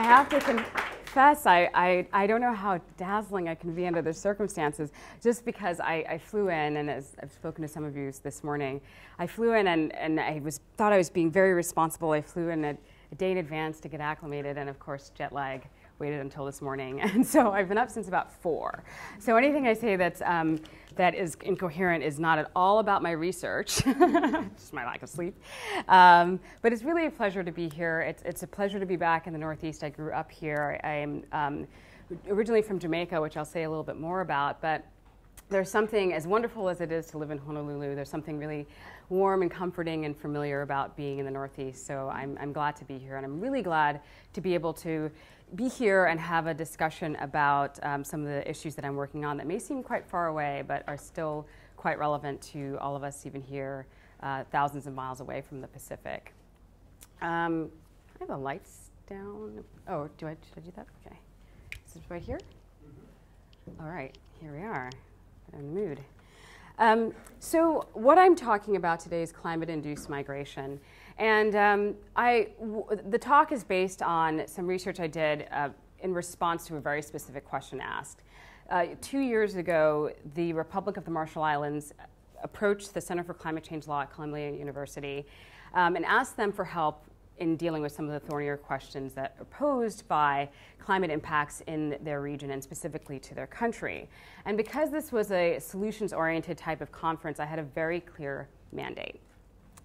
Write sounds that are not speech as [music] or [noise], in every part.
I have to confess, I, I, I don't know how dazzling I can be under the circumstances, just because I, I flew in, and as I've spoken to some of you this morning, I flew in and, and I was, thought I was being very responsible. I flew in a, a day in advance to get acclimated, and of course, jet lag waited until this morning. [laughs] And so I've been up since about four. So anything I say that's, um, that is incoherent is not at all about my research, [laughs] just my lack of sleep. Um, but it's really a pleasure to be here. It's, it's a pleasure to be back in the Northeast. I grew up here. I am um, originally from Jamaica, which I'll say a little bit more about. But there's something as wonderful as it is to live in Honolulu, there's something really warm and comforting and familiar about being in the Northeast. So I'm, I'm glad to be here, and I'm really glad to be able to be here and have a discussion about um, some of the issues that I'm working on that may seem quite far away, but are still quite relevant to all of us, even here, uh, thousands of miles away from the Pacific. Um, I have the lights down. Oh, do I, should I do that? Okay. Is it right here? Mm-hmm. All right, here we are. In the mood. Um, so, what I'm talking about today is climate induced migration. And um, I, w- the talk is based on some research I did uh, in response to a very specific question asked. Uh, two years ago, the Republic of the Marshall Islands approached the Center for Climate Change Law at Columbia University um, and asked them for help in dealing with some of the thornier questions that are posed by climate impacts in their region and specifically to their country. And because this was a solutions oriented type of conference, I had a very clear mandate.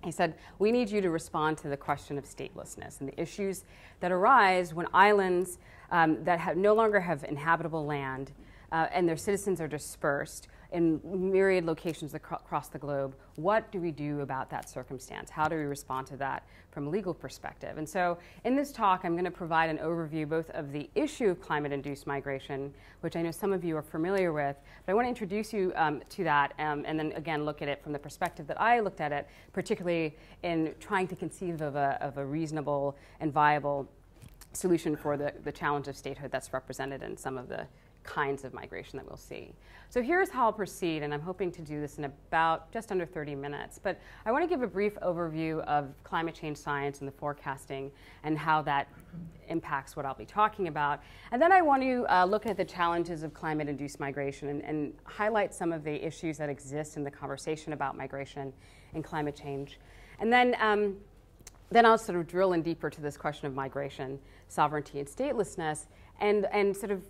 He said, We need you to respond to the question of statelessness and the issues that arise when islands um, that have, no longer have inhabitable land uh, and their citizens are dispersed in myriad locations across the globe. What do we do about that circumstance? How do we respond to that from a legal perspective? And so, in this talk, I'm going to provide an overview both of the issue of climate induced migration, which I know some of you are familiar with, but I want to introduce you um, to that um, and then again look at it from the perspective that I looked at it, particularly in trying to conceive of a, of a reasonable and viable solution for the, the challenge of statehood that's represented in some of the kinds of migration that we'll see. So here's how I'll proceed, and I'm hoping to do this in about just under 30 minutes. But I want to give a brief overview of climate change science and the forecasting and how that impacts what I'll be talking about. And then I want to uh, look at the challenges of climate induced migration and, and, highlight some of the issues that exist in the conversation about migration and climate change. And then um, then I'll sort of drill in deeper to this question of migration, sovereignty, and statelessness, and, and sort of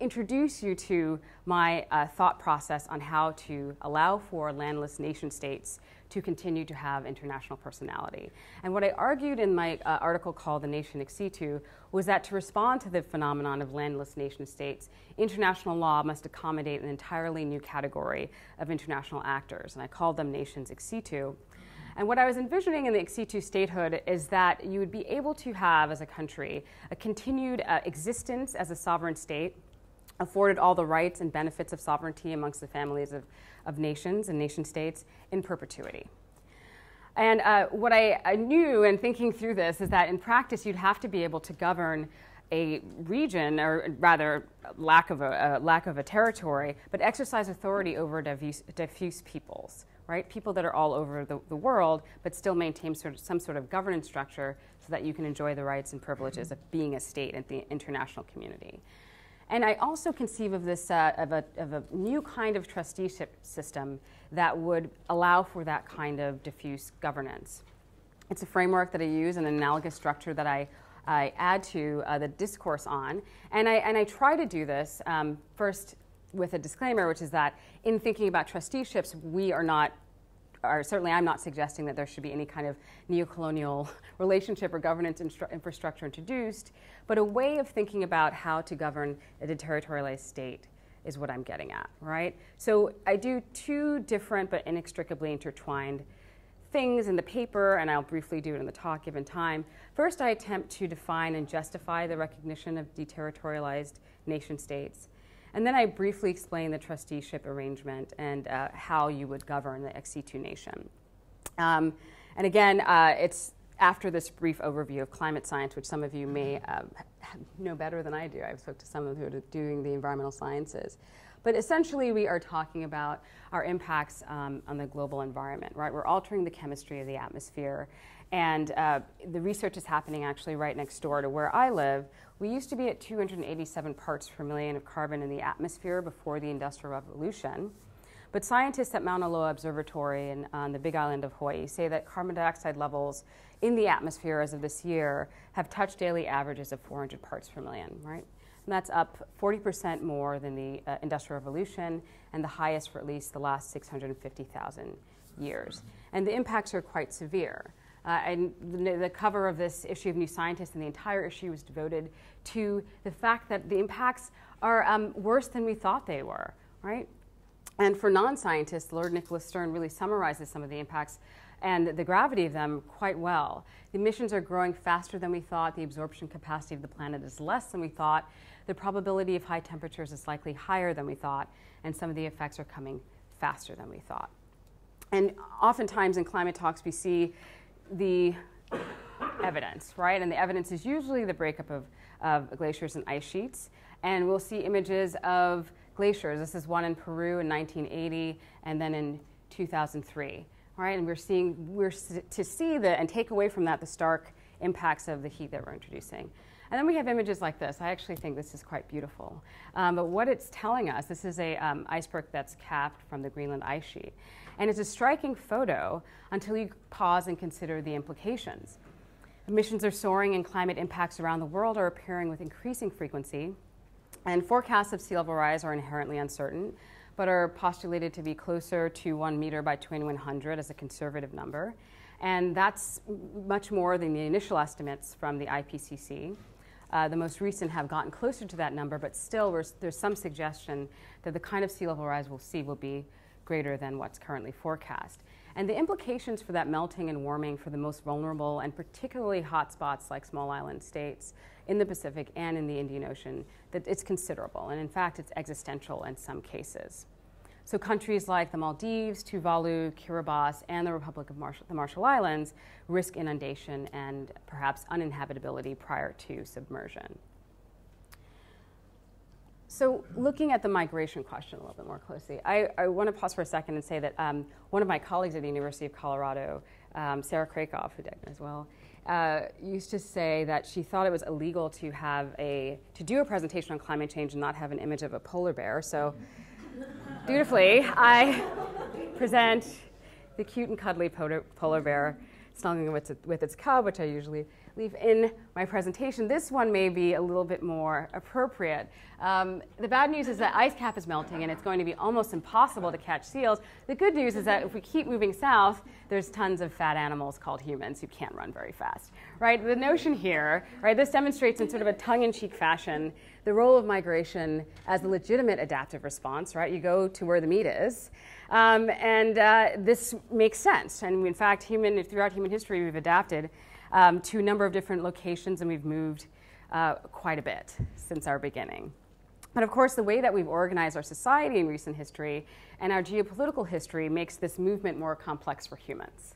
introduce you to my uh, thought process on how to allow for landless nation states to continue to have international personality. And what I argued in my uh, article called The Nation Ex Situ was that to respond to the phenomenon of landless nation states, international law must accommodate an entirely new category of international actors, and I called them nations ex situ. And what I was envisioning in the ex situ statehood is that you would be able to have, as a country, a continued uh, existence as a sovereign state afforded all the rights and benefits of sovereignty amongst the families of, of nations and nation states in perpetuity. And uh, what I, I, knew in thinking through this is that in practice, you'd have to be able to govern a region, or rather, lack of a, lack of a territory, but exercise authority over diffuse, diffuse peoples, right? People that are all over the, the world, but still maintain sort of, some sort of governance structure so that you can enjoy the rights and privileges of being a state in the international community. And I also conceive of this uh, of, a, of a new kind of trusteeship system that would allow for that kind of diffuse governance. It's a framework that I use, an analogous structure that I, I add to uh, the discourse on. And I, and I try to do this um, first with a disclaimer, which is that in thinking about trusteeships, we are not or certainly I'm not suggesting that there should be any kind of neocolonial [laughs] relationship or governance infrastructure introduced, but a way of thinking about how to govern a deterritorialized state is what I'm getting at, right? So I do two different but inextricably intertwined things in the paper, and I'll briefly do it in the talk given time. First, I attempt to define and justify the recognition of deterritorialized nation states. And then I briefly explain the trusteeship arrangement and uh, how you would govern the ex situ nation. Um, and again, uh, it's after this brief overview of climate science, which some of you may uh, [laughs] know better than I do. I've spoke to some of who are doing the environmental sciences. But essentially, we are talking about our impacts um, on the global environment, right? We're altering the chemistry of the atmosphere. And uh, the research is happening actually right next door to where I live. We used to be at 287 parts per million of carbon in the atmosphere before the Industrial Revolution. But scientists at Mauna Loa Observatory in, on the Big Island of Hawaii say that carbon dioxide levels in the atmosphere as of this year have touched daily averages of 400 parts per million, right? And that's up 40% more than the uh, Industrial Revolution and the highest for at least the last 650,000 years. And the impacts are quite severe. Uh, and the, the, cover of this issue of New Scientist and the entire issue was devoted to the fact that the impacts are um, worse than we thought they were, right? And for non scientists, Lord Nicholas Stern really summarizes some of the impacts and the gravity of them quite well. The emissions are growing faster than we thought, the absorption capacity of the planet is less than we thought, the probability of high temperatures is likely higher than we thought, and some of the effects are coming faster than we thought. And oftentimes in climate talks, we see the evidence, right? And the evidence is usually the breakup of, of glaciers and ice sheets. And we'll see images of glaciers. This is one in Peru in 1980 and then in 2003. Right? And we're seeing, we're to see the, and take away from that the stark impacts of the heat that we're introducing. And then we have images like this. I actually think this is quite beautiful. Um, but what it's telling us, this is a um, iceberg that's capped from the Greenland ice sheet. And it's a striking photo until you pause and consider the implications. Emissions are soaring and climate impacts around the world are appearing with increasing frequency. And forecasts of sea level rise are inherently uncertain, but are postulated to be closer to one meter by 2100 as a conservative number. And that's much more than the initial estimates from the IPCC. Uh, the most recent have gotten closer to that number, but still there's some suggestion that the kind of sea level rise we'll see will be greater than what's currently forecast. And the implications for that melting and warming for the most vulnerable and particularly hot spots like small island states in the Pacific and in the Indian Ocean, that it's considerable. And in fact, it's existential in some cases. So countries like the Maldives, Tuvalu, Kiribati, and the Republic of Marshall, the Marshall Islands risk inundation and perhaps uninhabitability prior to submersion. So, looking at the migration question a little bit more closely, I, I want to pause for a second and say that um, one of my colleagues at the University of Colorado, um, Sarah Krakoff, who died as well, uh, used to say that she thought it was illegal to have a to do a presentation on climate change and not have an image of a polar bear. So, dutifully, I present the cute and cuddly polar, polar bear snuggling with, with its cub, which I usually leave in my presentation. This one may be a little bit more appropriate. Um, the bad news is that ice cap is melting and it's going to be almost impossible to catch seals. The good news is that if we keep moving south, there's tons of fat animals called humans who can't run very fast. Right? The notion here, right, this demonstrates in sort of a tongue-in-cheek fashion the role of migration as a legitimate adaptive response, right? You go to where the meat is. Um, and uh, this makes sense. And in fact, human, throughout human history, we've adapted um, to a number of different locations, and we've moved uh, quite a bit since our beginning. But of course, the way that we've organized our society in recent history and our geopolitical history makes this movement more complex for humans.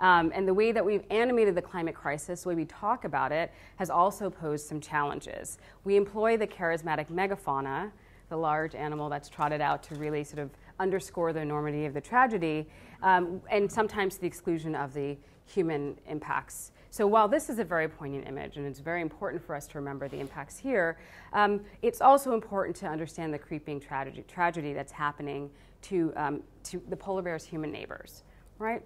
Um, and the way that we've animated the climate crisis, the way we talk about it, has also posed some challenges. We employ the charismatic megafauna, the large animal that's trotted out to really sort of underscore the enormity of the tragedy, um, and sometimes the exclusion of the human impacts so while this is a very poignant image, and it's very important for us to remember the impacts here, um, it's also important to understand the creeping tragedy, tragedy that's happening to, um, to the polar bear's human neighbors, right?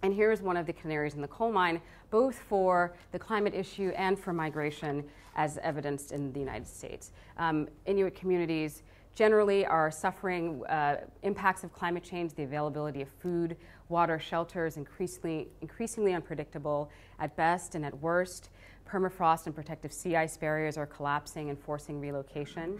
And here is one of the canaries in the coal mine, both for the climate issue and for migration, as evidenced in the United States. Um, Inuit communities generally are suffering uh, impacts of climate change, the availability of food, water, shelter is increasingly, increasingly unpredictable at best and at worst. Permafrost and protective sea ice barriers are collapsing and forcing relocation.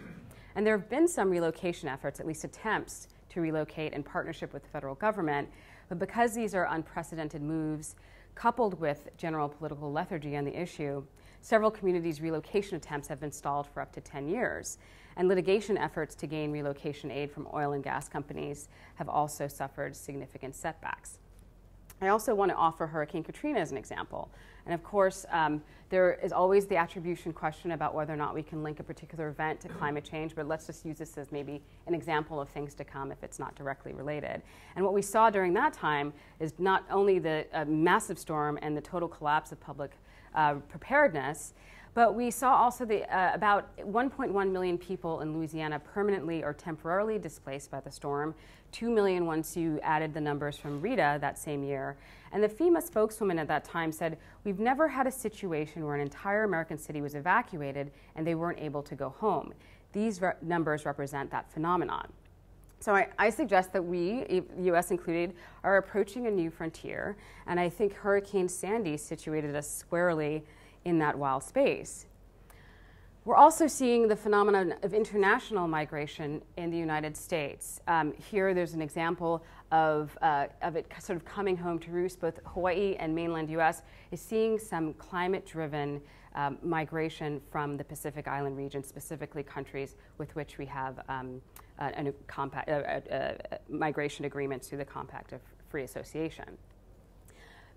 And there have been some relocation efforts, at least attempts to relocate in partnership with the federal government. But because these are unprecedented moves, coupled with general political lethargy on the issue, several communities' relocation attempts have been stalled for up to 10 years and litigation efforts to gain relocation aid from oil and gas companies have also suffered significant setbacks. I also want to offer Hurricane Katrina as an example. And of course, um, there is always the attribution question about whether or not we can link a particular event to climate change, but let's just use this as maybe an example of things to come if it's not directly related. And what we saw during that time is not only the uh, massive storm and the total collapse of public uh, preparedness, but we saw also the, uh, about 1.1 million people in Louisiana permanently or temporarily displaced by the storm, 2 million once you added the numbers from Rita that same year. And the FEMA spokeswoman at that time said, We've never had a situation where an entire American city was evacuated and they weren't able to go home. These re- numbers represent that phenomenon. So I, I, suggest that we, US included, are approaching a new frontier, and I think Hurricane Sandy situated us squarely in that wild space. We're also seeing the phenomenon of international migration in the United States. Um, here, there's an example of, uh, of it sort of coming home to roost. Both Hawaii and mainland US is seeing some climate driven um, migration from the Pacific Island region, specifically countries with which we have um, a, a, compact, a, migration agreement through the Compact of Free Association.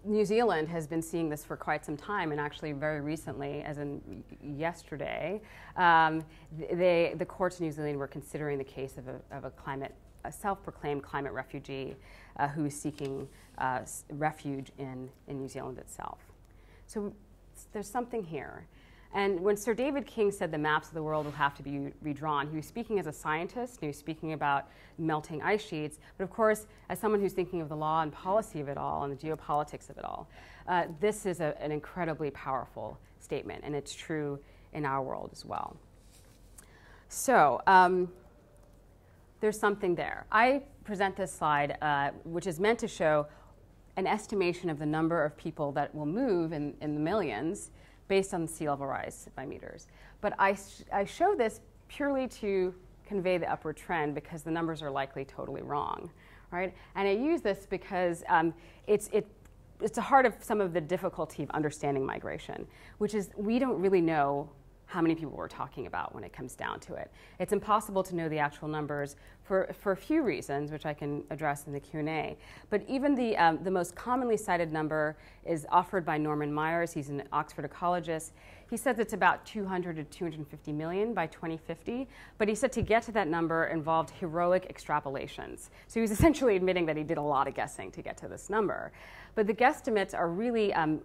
New Zealand has been seeing this for quite some time, and actually very recently, as in yesterday, um, they, the courts in New Zealand were considering the case of a, of a climate, a self-proclaimed climate refugee uh, who is seeking uh, refuge in, in New Zealand itself. So there's something here. And when Sir David King said the maps of the world will have to be redrawn, he was speaking as a scientist, and he was speaking about melting ice sheets, but of course, as someone who's thinking of the law and policy of it all and the geopolitics of it all, uh, this is a, an incredibly powerful statement, and it's true in our world as well. So, um, there's something there. I present this slide, uh, which is meant to show an estimation of the number of people that will move in, in the millions based on sea level rise by meters. But I, sh- I show this purely to convey the upward trend because the numbers are likely totally wrong, right? And I use this because um, it's, it, it's the heart of some of the difficulty of understanding migration, which is we don't really know how many people we're talking about when it comes down to it. It's impossible to know the actual numbers for, for a few reasons, which I can address in the Q&A. But even the, um, the most commonly cited number is offered by Norman Myers. He's an Oxford ecologist. He says it's about 200 to 250 million by 2050, but he said to get to that number involved heroic extrapolations. So he was [laughs] essentially admitting that he did a lot of guessing to get to this number. But the guesstimates are really um,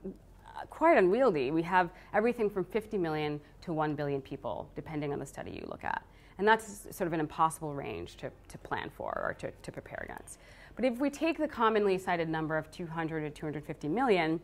quite unwieldy. We have everything from 50 million to 1 billion people, depending on the study you look at. And that's sort of an impossible range to, to plan for or to, to prepare against. But if we take the commonly cited number of 200 to 250 million,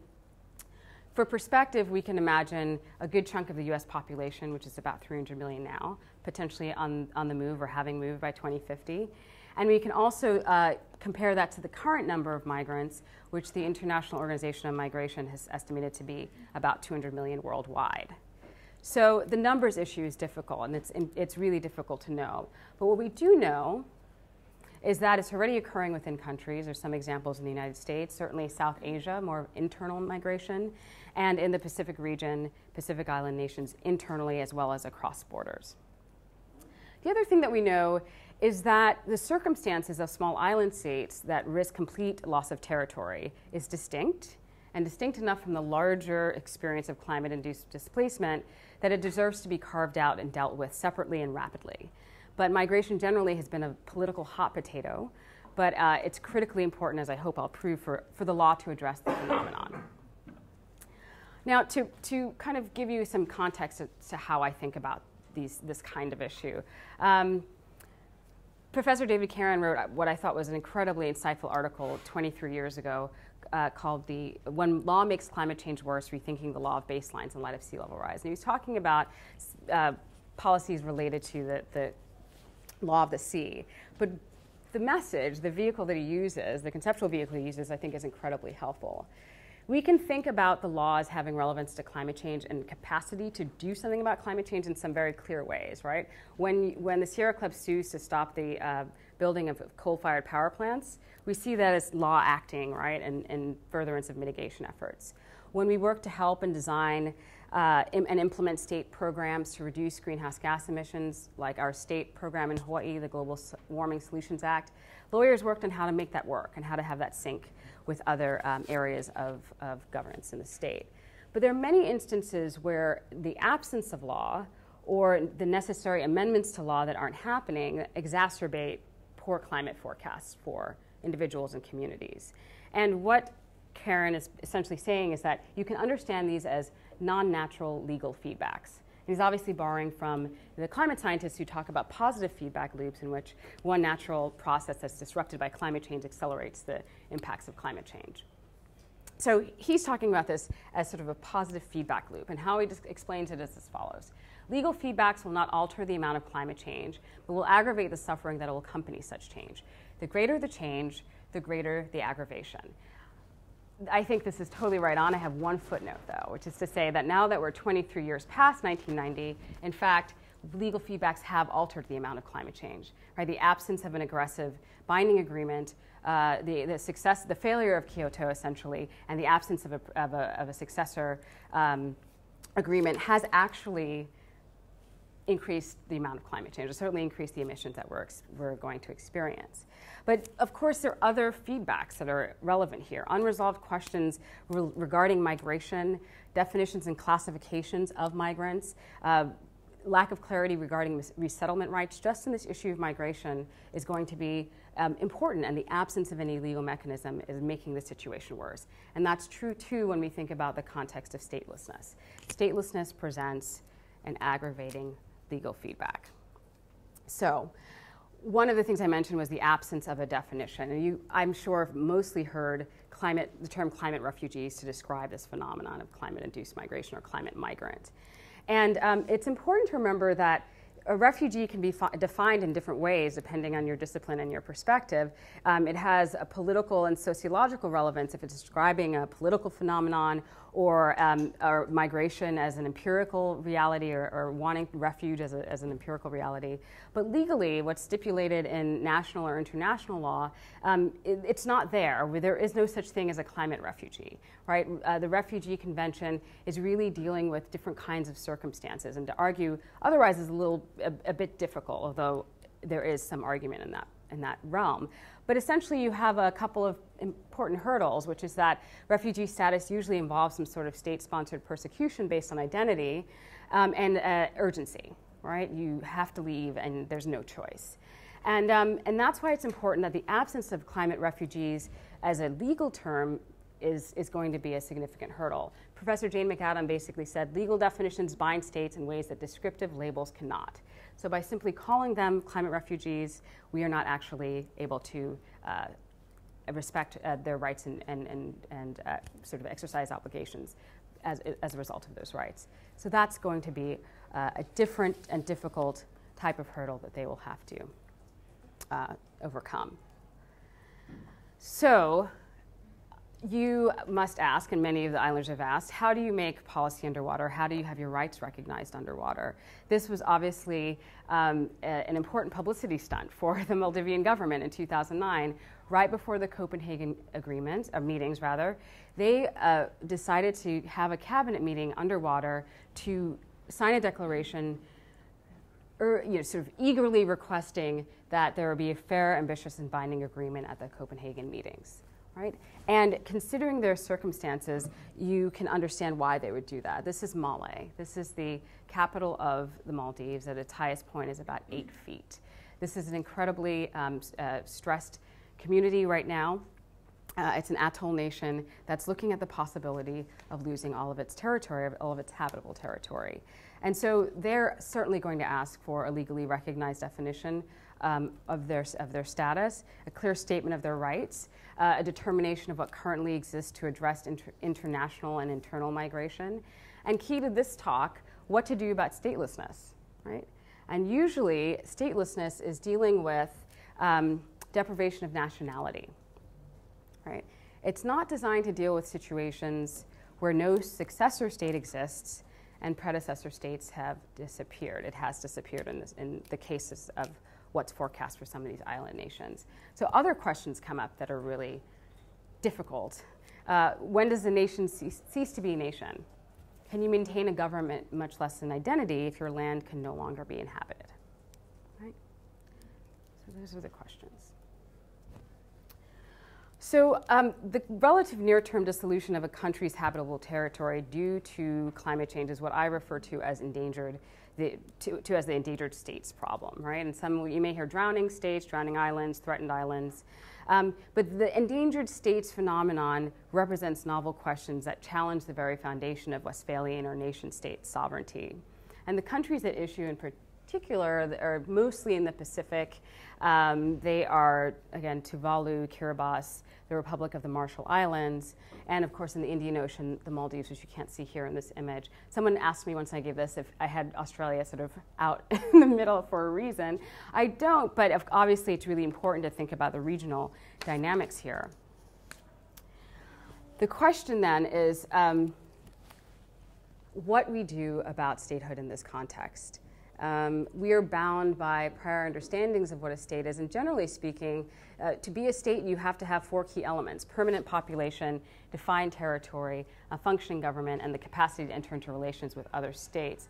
for perspective, we can imagine a good chunk of the US population, which is about 300 million now, potentially on, on the move or having moved by 2050. And we can also uh, compare that to the current number of migrants, which the International Organization on Migration has estimated to be about 200 million worldwide. So the numbers issue is difficult, and it's, it's really difficult to know. But what we do know is that it's already occurring within countries. There's some examples in the United States, certainly South Asia, more internal migration, and in the Pacific region, Pacific Island nations internally as well as across borders. The other thing that we know is that the circumstances of small island states that risk complete loss of territory is distinct and distinct enough from the larger experience of climate induced displacement that it deserves to be carved out and dealt with separately and rapidly. But migration generally has been a political hot potato, but uh, it's critically important, as I hope I'll prove, for, for the law to address the phenomenon. Now, to, to kind of give you some context to how I think about these, this kind of issue. Um, Professor David Caron wrote what I thought was an incredibly insightful article 23 years ago uh, called the When Law Makes Climate Change Worse Rethinking the Law of Baselines in Light of Sea Level Rise. And he was talking about uh, policies related to the, the law of the sea. But the message, the vehicle that he uses, the conceptual vehicle he uses, I think is incredibly helpful we can think about the laws having relevance to climate change and capacity to do something about climate change in some very clear ways, right? When, when the Sierra Club sues to stop the uh, building of coal-fired power plants, we see that as law acting, right, and, and furtherance of mitigation efforts. When we work to help and design uh, and implement state programs to reduce greenhouse gas emissions, like our state program in Hawaii, the Global Warming Solutions Act. Lawyers worked on how to make that work and how to have that sync with other um, areas of, of governance in the state. But there are many instances where the absence of law or the necessary amendments to law that aren't happening exacerbate poor climate forecasts for individuals and communities. And what Caron is essentially saying is that you can understand these as non natural legal feedbacks. And he's obviously borrowing from the climate scientists who talk about positive feedback loops in which one natural process that's disrupted by climate change accelerates the impacts of climate change. So he's talking about this as sort of a positive feedback loop, and how he explains it is as follows. Legal feedbacks will not alter the amount of climate change, but will aggravate the suffering that will accompany such change. The greater the change, the greater the aggravation. I think this is totally right on. I have one footnote, though, which is to say that now that we're 23 years past 1990, in fact, legal feedbacks have altered the amount of climate change. Right? The absence of an aggressive binding agreement, uh, the, the success, the failure of Kyoto, essentially, and the absence of a, of a, of a successor um, agreement has actually increased the amount of climate change, or certainly increased the emissions that we're, we're going to experience. But of course, there are other feedbacks that are relevant here. Unresolved questions re- regarding migration, definitions and classifications of migrants, uh, lack of clarity regarding resettlement rights just in this issue of migration is going to be um, important, and the absence of any legal mechanism is making the situation worse. And that's true too when we think about the context of statelessness. Statelessness presents an aggravating legal feedback. So, one of the things I mentioned was the absence of a definition. And you, I'm sure, have mostly heard climate, the term climate refugees to describe this phenomenon of climate induced migration or climate migrant. And um, it's important to remember that a refugee can be fi- defined in different ways depending on your discipline and your perspective. Um, it has a political and sociological relevance if it's describing a political phenomenon or, um, or migration as an empirical reality or, or wanting refuge as, a, as, an empirical reality. But legally, what's stipulated in national or international law, um, it, it's not there. There is no such thing as a climate refugee, right? Uh, the Refugee Convention is really dealing with different kinds of circumstances, and to argue otherwise is a little a, a bit difficult, although there is some argument in that in that realm. But essentially, you have a couple of important hurdles, which is that refugee status usually involves some sort of state sponsored persecution based on identity um, and uh, urgency, right? You have to leave and there's no choice. And, um, and that's why it's important that the absence of climate refugees as a legal term is, is going to be a significant hurdle. Professor Jane McAdam basically said legal definitions bind states in ways that descriptive labels cannot. So by simply calling them climate refugees, we are not actually able to uh, respect uh, their rights and, and, and, and uh, sort of exercise obligations as, as a result of those rights. So that's going to be uh, a different and difficult type of hurdle that they will have to uh, overcome. So you must ask, and many of the islanders have asked, how do you make policy underwater? How do you have your rights recognized underwater? This was obviously um, a, an important publicity stunt for the Maldivian government in 2009, right before the Copenhagen agreement, uh, meetings rather. They uh, decided to have a cabinet meeting underwater to sign a declaration er, you know, sort of eagerly requesting that there be a fair, ambitious, and binding agreement at the Copenhagen meetings right? And considering their circumstances, you can understand why they would do that. This is Male. This is the capital of the Maldives. At its highest point is about eight feet. This is an incredibly um, uh, stressed community right now. Uh, it's an atoll nation that's looking at the possibility of losing all of its territory, all of its habitable territory. And so they're certainly going to ask for a legally recognized definition um, of, their, of their status, a clear statement of their rights, uh, a determination of what currently exists to address inter- international and internal migration, and key to this talk, what to do about statelessness, right? And usually, statelessness is dealing with um, deprivation of nationality, right? It's not designed to deal with situations where no successor state exists and predecessor states have disappeared. It has disappeared in, this, in the cases of what's forecast for some of these island nations. So other questions come up that are really difficult. Uh, when does a nation cease, cease, to be a nation? can you maintain a government, much less an identity, if your land can no longer be inhabited? Right? So those are the questions. So, um, the relative near term dissolution of a country's habitable territory due to climate change is what I refer to as endangered. The, to, to, as the endangered states problem, right? And some you may hear drowning states, drowning islands, threatened islands. Um, but the endangered states phenomenon represents novel questions that challenge the very foundation of Westphalian or nation state sovereignty. And the countries at issue in particular are mostly in the Pacific. Um, they are, again, Tuvalu, Kiribati, the Republic of the Marshall Islands, and of course in the Indian Ocean, the Maldives, which you can't see here in this image. Someone asked me once I gave this if I had Australia sort of out [laughs] in the middle for a reason. I don't, but obviously it's really important to think about the regional dynamics here. The question then is um, what we do about statehood in this context. Um, we are bound by prior understandings of what a state is, and generally speaking, uh, to be a state, you have to have four key elements permanent population, defined territory, a functioning government, and the capacity to enter into relations with other states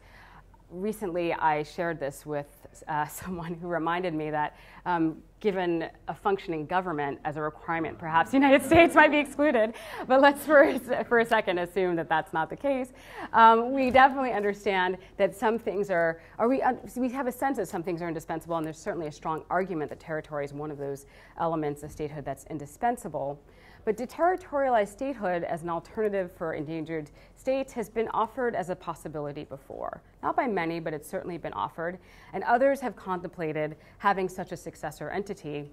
recently I shared this with uh, [laughs] someone who reminded me that um, given a functioning government as a requirement, perhaps the United [laughs] States might be excluded. But let's for a, for a second assume that that's not the case. Um, we definitely understand that some things are, are we, uh, we have a sense that some things are indispensable, and there's certainly a strong argument that territory is one of those elements of statehood that's indispensable. But deterritorialized statehood as an alternative for endangered states has been offered as a possibility before. Not by many, but it's certainly been offered. And others have contemplated having such a successor entity.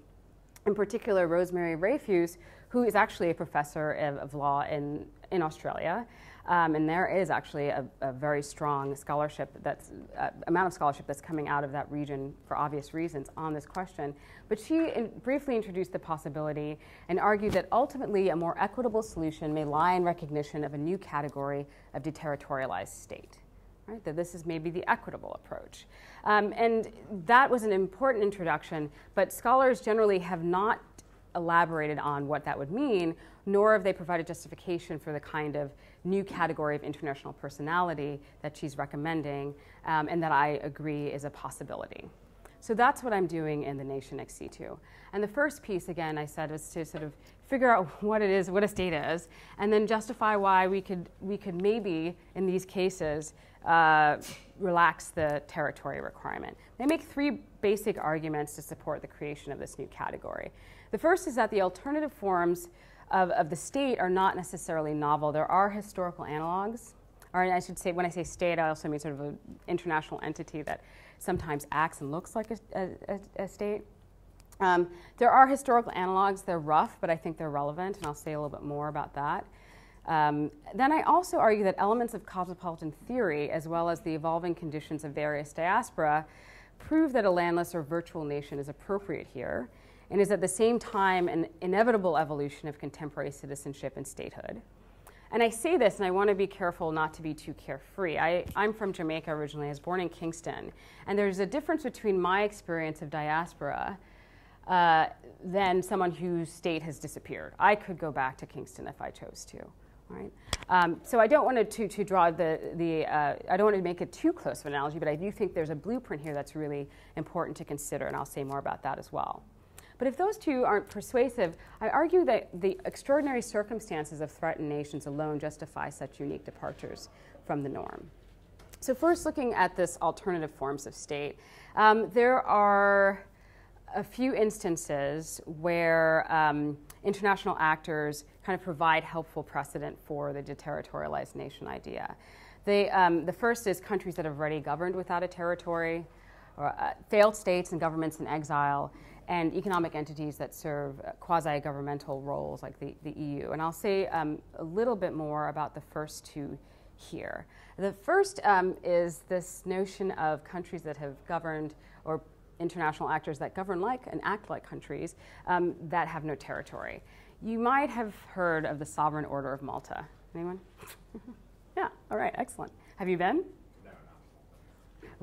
In particular, Rosemary Rayfuse, who is actually a professor of, of law in, in Australia, um, and there is actually a, a very strong scholarship that's uh, amount of scholarship that's coming out of that region for obvious reasons on this question. But she in, briefly introduced the possibility and argued that ultimately a more equitable solution may lie in recognition of a new category of deterritorialized state. Right, that this is maybe the equitable approach. Um, and that was an important introduction, but scholars generally have not elaborated on what that would mean, nor have they provided justification for the kind of new category of international personality that she's recommending um, and that I agree is a possibility. So that's what I'm doing in the Nation Ex Situ. And the first piece, again, I said, was to sort of figure out [laughs] what it is, what a state is, and then justify why we could, we could maybe, in these cases, uh, relax the territory requirement. They make three basic arguments to support the creation of this new category. The first is that the alternative forms of, of the state are not necessarily novel. There are historical analogs, or I should say, when I say state, I also mean sort of an international entity that sometimes acts and looks like a, a, a state. Um, there are historical analogs. They're rough, but I think they're relevant, and I'll say a little bit more about that. Um, then I also argue that elements of cosmopolitan theory, as well as the evolving conditions of various diaspora, prove that a landless or virtual nation is appropriate here and is at the same time an inevitable evolution of contemporary citizenship and statehood. And I say this, and I want to be careful not to be too carefree. I, am from Jamaica originally. I was born in Kingston. And there's a difference between my experience of diaspora uh, than someone whose state has disappeared. I could go back to Kingston if I chose to. Right? Um, so I don't want to, to draw the, the uh, I don't want to make it too close of an analogy, but I do think there's a blueprint here that's really important to consider, and I'll say more about that as well. But if those two aren't persuasive, I argue that the extraordinary circumstances of threatened nations alone justify such unique departures from the norm. So, first, looking at this alternative forms of state, um, there are a few instances where um, international actors kind of provide helpful precedent for the deterritorialized nation idea. They, um, the first is countries that have already governed without a territory, or uh, failed states and governments in exile, and economic entities that serve quasi governmental roles like the, the EU. And I'll say um, a little bit more about the first two here. The first um, is this notion of countries that have governed or international actors that govern like and act like countries um, that have no territory. You might have heard of the Sovereign Order of Malta. Anyone? [laughs] yeah, all right, excellent. Have you been?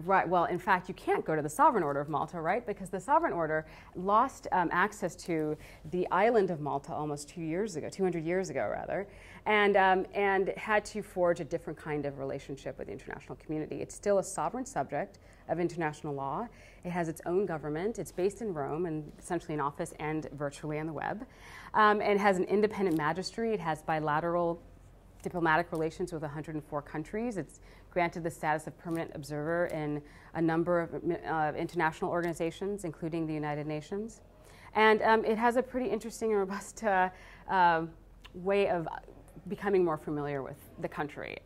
Right. Well, in fact, you can't go to the Sovereign Order of Malta, right? Because the Sovereign Order lost um, access to the island of Malta almost two years ago, 200 years ago, rather, and, um, and had to forge a different kind of relationship with the international community. It's still a sovereign subject of international law. It has its own government. It's based in Rome and essentially in office and virtually on the web. Um, and has an independent magistracy. It has bilateral diplomatic relations with 104 countries. It's granted the status of permanent observer in a number of uh, international organizations, including the United Nations. And um, it has a pretty interesting and robust uh, uh, way of becoming more familiar with the country,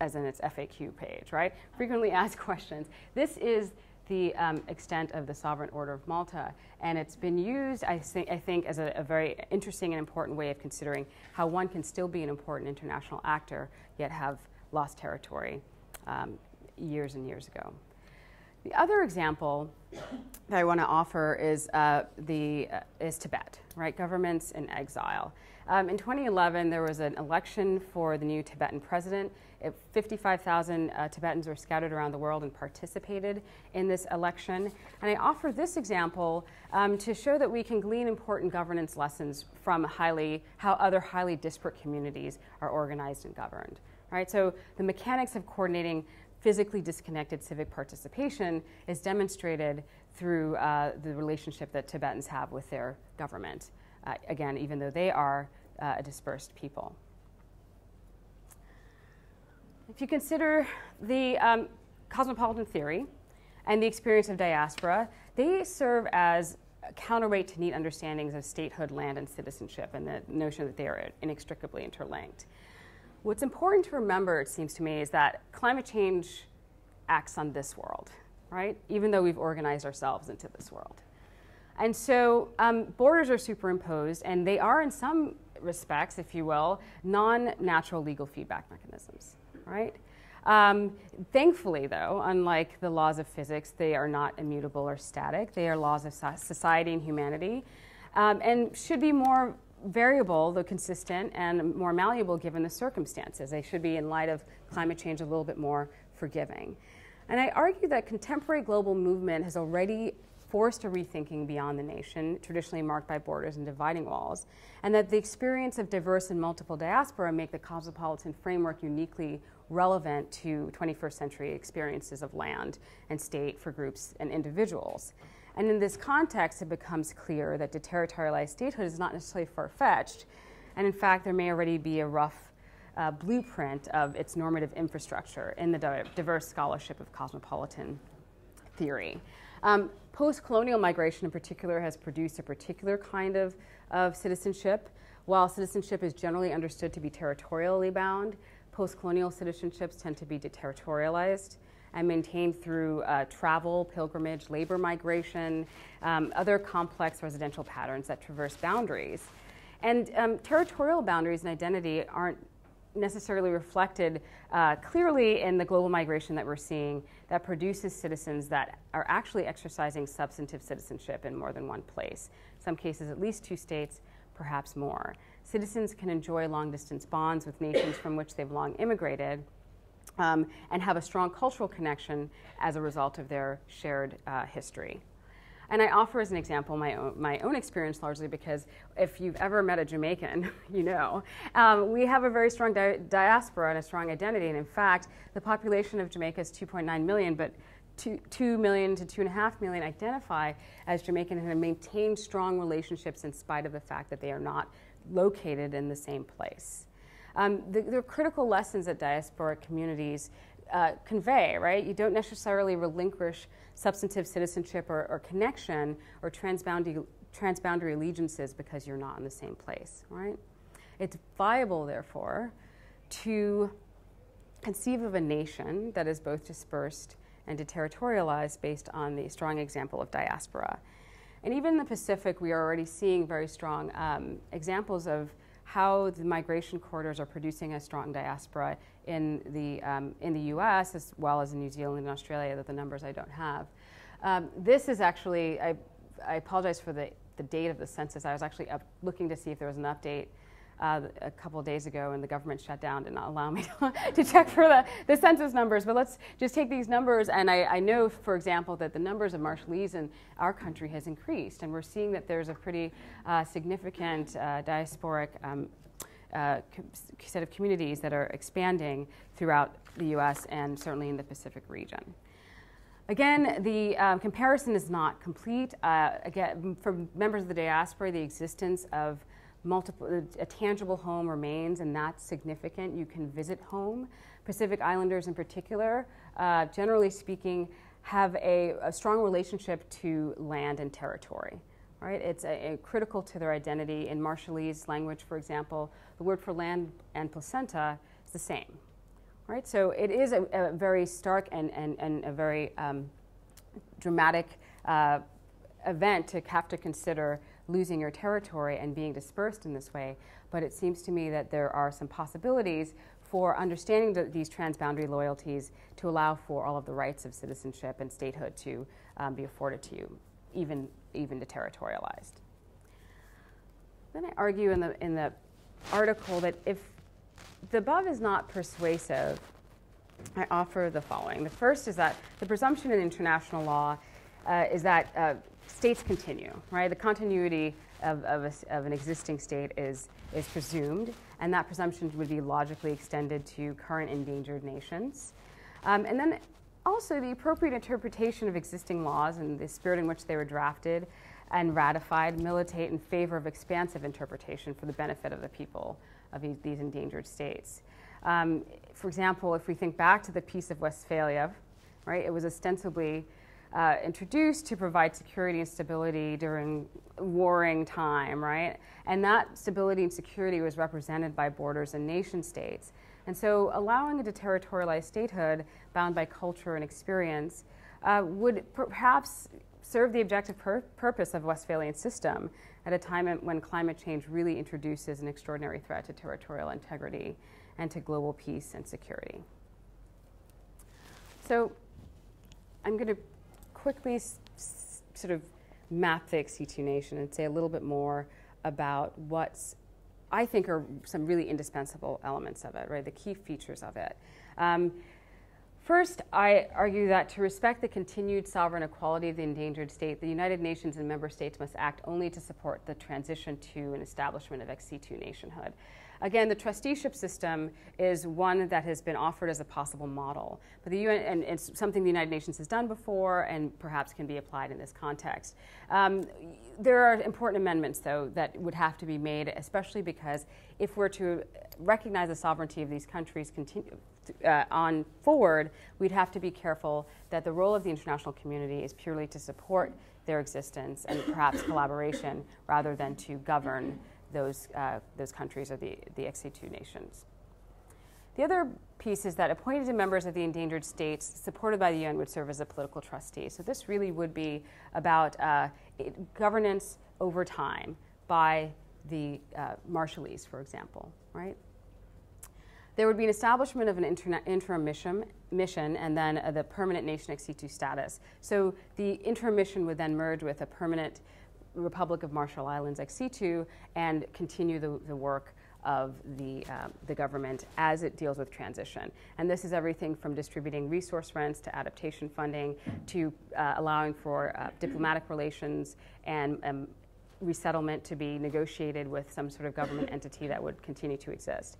as in its FAQ page, right? Frequently asked [laughs] questions. This is the um, extent of the sovereign order of Malta. And it's been used, I, think, I think as a, a, very interesting and important way of considering how one can still be an important international actor, yet have lost territory um, years and years ago. The other example that I want to offer is, uh, the, uh, is Tibet, right? Governments in exile. Um, in 2011, there was an election for the new Tibetan president. 55,000 uh, Tibetans were scattered around the world and participated in this election. And I offer this example um, to show that we can glean important governance lessons from highly, how other highly disparate communities are organized and governed right? So the mechanics of coordinating physically disconnected civic participation is demonstrated through uh, the relationship that Tibetans have with their government. Uh, again, even though they are uh, a dispersed people. If you consider the um, cosmopolitan theory and the experience of diaspora, they serve as a counterweight to neat understandings of statehood, land, and citizenship, and the notion that they are inextricably interlinked. What's important to remember, it seems to me, is that climate change acts on this world, right? Even though we've organized ourselves into this world. And so um, borders are superimposed, and they are, in some respects, if you will, non natural legal feedback mechanisms, right? Um, thankfully, though, unlike the laws of physics, they are not immutable or static. They are laws of society and humanity um, and should be more variable, though consistent, and more malleable given the circumstances. They should be, in light of climate change, a little bit more forgiving. And I argue that contemporary global movement has already forced a rethinking beyond the nation, traditionally marked by borders and dividing walls, and that the experience of diverse and multiple diaspora make the cosmopolitan framework uniquely relevant to 21st century experiences of land and state for groups and individuals. And in this context, it becomes clear that deterritorialized statehood is not necessarily far fetched. And in fact, there may already be a rough uh, blueprint of its normative infrastructure in the di- diverse scholarship of cosmopolitan theory. Um, Post colonial migration, in particular, has produced a particular kind of, of citizenship. While citizenship is generally understood to be territorially bound, post colonial citizenships tend to be deterritorialized and maintained through uh, travel, pilgrimage, labor migration, um, other complex residential patterns that traverse boundaries. And um, territorial boundaries and identity aren't necessarily reflected uh, clearly in the global migration that we're seeing that produces citizens that are actually exercising substantive citizenship in more than one place. In some cases, at least two states, perhaps more. Citizens can enjoy long distance bonds with nations from which they've long immigrated um, and have a strong cultural connection as a result of their shared uh, history. And I offer as an example my own, my own experience largely because if you've ever met a Jamaican, [laughs] you know, um, we have a very strong di- diaspora and a strong identity. And in fact, the population of Jamaica is 2.9 million, but two, 2 million to 2.5 million identify as Jamaican and have maintained strong relationships in spite of the fact that they are not located in the same place. Um, the, the, critical lessons that diasporic communities uh, convey, right? You don't necessarily relinquish substantive citizenship or, or connection or transboundary, transboundary allegiances because you're not in the same place, right? It's viable, therefore, to conceive of a nation that is both dispersed and deterritorialized based on the strong example of diaspora. And even in the Pacific, we are already seeing very strong um, examples of how the migration corridors are producing a strong diaspora in the, um, in the US as well as in New Zealand and Australia, that the numbers I don't have. Um, this is actually, I, I apologize for the, the date of the census. I was actually looking to see if there was an update uh, a couple days ago, and the government shut down, did not allow me [laughs] to, to check for the, the census numbers. But let's just take these numbers, and I, I, know, for example, that the numbers of Marshallese in our country has increased, and we're seeing that there's a pretty uh, significant uh, diasporic um, uh, set of communities that are expanding throughout the U.S. and certainly in the Pacific region. Again, the um, comparison is not complete. Uh, again, for members of the diaspora, the existence of multiple, a tangible home remains, and that's significant. You can visit home. Pacific Islanders, in particular, uh, generally speaking, have a, a, strong relationship to land and territory. Right? It's a, a critical to their identity. In Marshallese language, for example, the word for land and placenta is the same. Right? So it is a, a very stark and, and, and a very um, dramatic uh, event to have to consider losing your territory and being dispersed in this way. But it seems to me that there are some possibilities for understanding the, these transboundary loyalties to allow for all of the rights of citizenship and statehood to um, be afforded to you, even, even deterritorialized. Then I argue in the, in the article that if the above is not persuasive, I offer the following. The first is that the presumption in international law uh, is that uh, states continue, right? The continuity of, of, a, of, an existing state is, is presumed, and that presumption would be logically extended to current endangered nations. Um, and then also the appropriate interpretation of existing laws and the spirit in which they were drafted and ratified militate in favor of expansive interpretation for the benefit of the people of these, these endangered states. Um, for example, if we think back to the Peace of Westphalia, right, it was ostensibly uh, introduced to provide security and stability during warring time, right? And that stability and security was represented by borders and nation states. And so allowing a deterritorialized statehood bound by culture and experience uh, would perhaps serve the objective pur- purpose of Westphalian system at a time when climate change really introduces an extraordinary threat to territorial integrity and to global peace and security. So I'm going to quickly sort of map the Ex Situ nation and say a little bit more about what's I think are some really indispensable elements of it, right? The key features of it. Um, First, I argue that to respect the continued sovereign equality of the endangered state, the United Nations and member states must act only to support the transition to an establishment of Ex Situ nationhood. Again, the trusteeship system is one that has been offered as a possible model, but the UN and it's something the United Nations has done before and perhaps can be applied in this context. Um, there are important amendments, though, that would have to be made, especially because if we're to recognize the sovereignty of these countries uh, on forward, we'd have to be careful that the role of the international community is purely to support their existence and perhaps collaboration rather than to govern those, uh, those countries or the, the Ex Situ nations. The other piece is that appointed members of the endangered states supported by the UN would serve as a political trustee. So this really would be about uh, it, governance over time by the uh, Marshallese, for example, right? There would be an establishment of an interim mission, mission and then uh, the permanent nation Ex Situ status. So the interim mission would then merge with a permanent Republic of Marshall Islands Ex Situ and continue the, the work of the, uh, the government as it deals with transition. And this is everything from distributing resource rents to adaptation funding to uh, allowing for uh, diplomatic relations and um, resettlement to be negotiated with some sort of government entity that would continue to exist.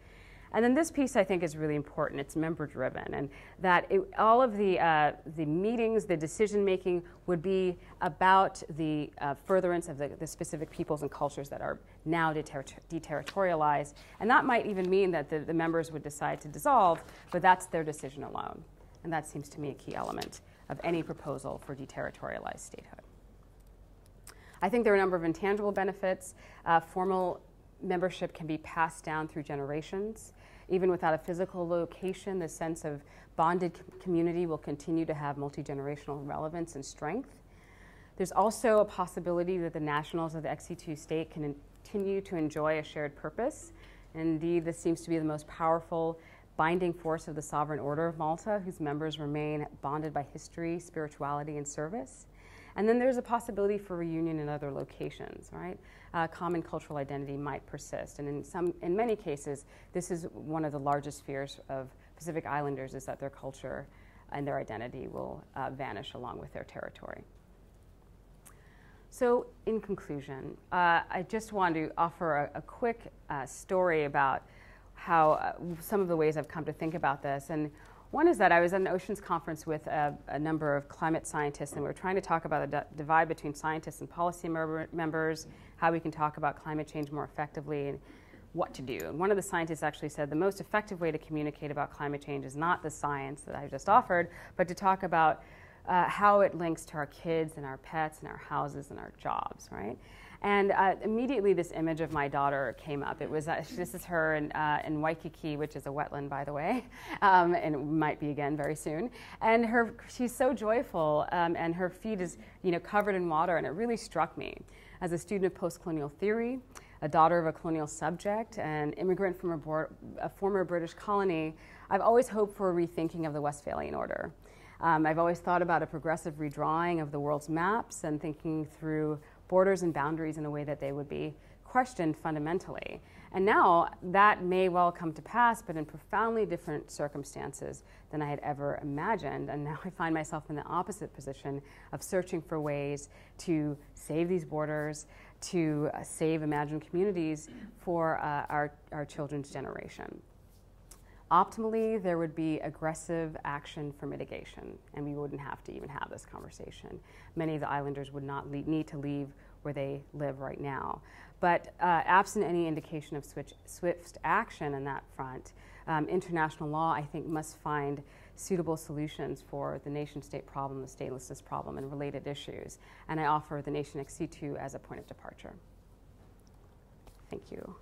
And then this piece I think is really important. It's member driven, and that it, all of the uh, the meetings, the decision making would be about the uh, furtherance of the, the, specific peoples and cultures that are now deter- deterritorialized. And that might even mean that the, the members would decide to dissolve, but that's their decision alone. And that seems to me a key element of any proposal for deterritorialized statehood. I think there are a number of intangible benefits. Uh, formal membership can be passed down through generations. Even without a physical location, the sense of bonded community will continue to have multi generational relevance and strength. There's also a possibility that the nationals of the Ex Situ state can continue to enjoy a shared purpose. Indeed, this seems to be the most powerful binding force of the Sovereign Order of Malta, whose members remain bonded by history, spirituality, and service. And then there's a possibility for reunion in other locations, right? Uh, common cultural identity might persist. And in, some, in many cases, this is one of the largest fears of Pacific Islanders is that their culture and their identity will uh, vanish along with their territory. So, in conclusion, uh, I just want to offer a, a quick uh, story about how uh, some of the ways I've come to think about this. And one is that I was at an oceans conference with a, a number of climate scientists, and we were trying to talk about the divide between scientists and policy member- members, how we can talk about climate change more effectively, and what to do. And one of the scientists actually said the most effective way to communicate about climate change is not the science that I just offered, but to talk about uh, how it links to our kids and our pets and our houses and our jobs, right? And uh, immediately, this image of my daughter came up. It was uh, this is her in, uh, in Waikiki, which is a wetland, by the way, [laughs] um, and might be again very soon. And her, she's so joyful, um, and her feet is you know covered in water, and it really struck me. As a student of post-colonial theory, a daughter of a colonial subject, an immigrant from a, a former British colony, I've always hoped for a rethinking of the Westphalian order. Um, I've always thought about a progressive redrawing of the world's maps and thinking through borders and boundaries in a way that they would be questioned fundamentally. And now that may well come to pass, but in profoundly different circumstances than I had ever imagined. And now [laughs] I find myself in the opposite position of searching for ways to save these borders, to uh, save imagined communities for uh, our, our children's generation. Optimally, there would be aggressive action for mitigation, and we wouldn't have to even have this conversation. Many of the islanders would not need to leave where they live right now. But uh, absent any indication of switch, swift action in that front, um, international law, I think, must find suitable solutions for the nation state problem, the statelessness problem, and related issues. And I offer the Nation Ex Situ as a point of departure. Thank you.